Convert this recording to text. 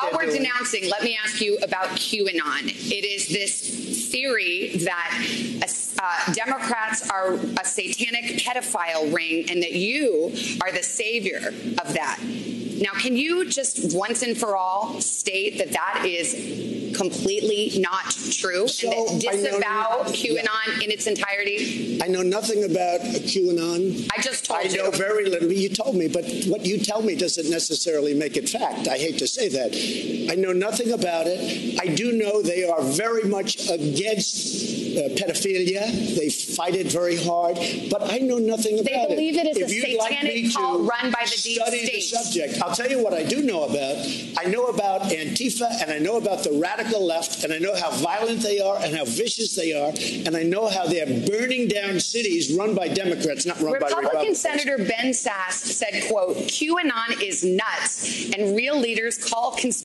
while we're doing. denouncing, let me ask you about QAnon. It is this theory that uh, Democrats are a satanic pedophile ring and that you are the savior of that. Now, can you just once and for all state that that is completely not true So, and that I disavow yeah. QAnon in its entirety? I know nothing about QAnon. I just told I you. know very little. You told me, but what you tell me doesn't necessarily make it fact. I hate to say that. I know nothing about it. I do know they are very much against uh, pedophilia. They fight it very hard, but I know nothing about it. They believe it is If a like satanic to cult run by the deep study the subject, I'll tell you what I do know about. I know about Antifa, and I know about the radical left, and I know how violent they are and how vicious they are, and I know how they're burning down cities run by Democrats, not run by Republican Republicans. Senator Ben Sasse said, quote, QAnon is nuts and real leaders call conspiracy